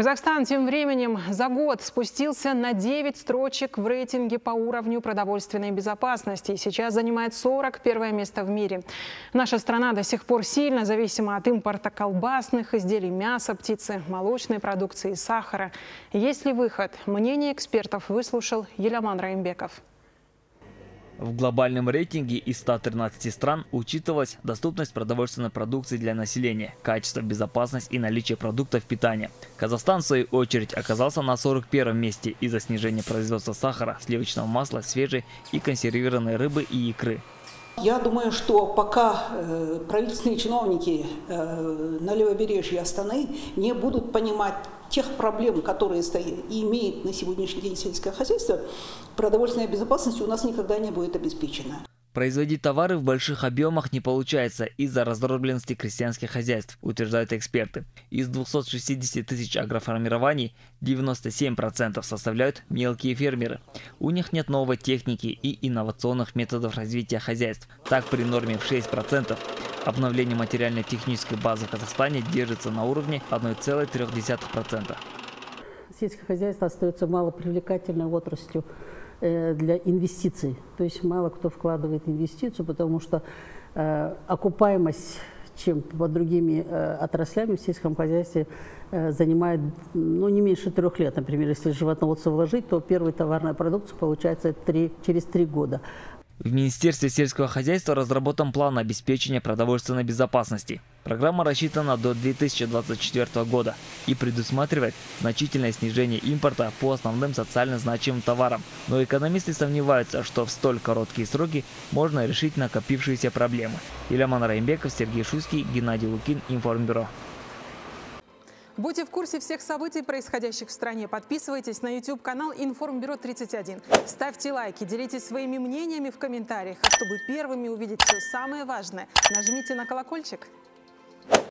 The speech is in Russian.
Казахстан тем временем за год спустился на 9 строчек в рейтинге по уровню продовольственной безопасности и сейчас занимает 41 место в мире. Наша страна до сих пор сильно зависима от импорта колбасных изделий, мяса, птицы, молочной продукции, сахара. Есть ли выход? Мнение экспертов выслушал Еляман Раимбеков. В глобальном рейтинге из 113 стран учитывалась доступность продовольственной продукции для населения, качество, безопасность и наличие продуктов питания. Казахстан, в свою очередь, оказался на 41 месте из-за снижения производства сахара, сливочного масла, свежей и консервированной рыбы и икры. Я думаю, что пока э, правительственные чиновники э, на левобережье Астаны не будут понимать тех проблем, которые стоят и имеет на сегодняшний день сельское хозяйство, продовольственная безопасность у нас никогда не будет обеспечена. Производить товары в больших объемах не получается из-за раздробленности крестьянских хозяйств, утверждают эксперты. Из 260 тысяч агроформирований 97% составляют мелкие фермеры. У них нет новой техники и инновационных методов развития хозяйств. Так при норме в 6% обновление материально-технической базы в Казахстане держится на уровне 1,3%. Сельское хозяйство остается малопривлекательной отраслью Э, для инвестиций. То есть мало кто вкладывает инвестицию, потому что э, окупаемость чем под другими э, отраслями в сельском хозяйстве э, занимает ну, не меньше трех лет. Например, если животноводство вложить, то первую товарную продукцию получается 3, через три года. В Министерстве сельского хозяйства разработан план обеспечения продовольственной безопасности. Программа рассчитана до 2024 года и предусматривает значительное снижение импорта по основным социально значимым товарам. Но экономисты сомневаются, что в столь короткие сроки можно решить накопившиеся проблемы. Ильяман Раимбеков, Сергей Шуйский, Геннадий Лукин, Информбюро. Будьте в курсе всех событий, происходящих в стране. Подписывайтесь на YouTube-канал Информбюро 31. Ставьте лайки, делитесь своими мнениями в комментариях. А чтобы первыми увидеть все самое важное, нажмите на колокольчик.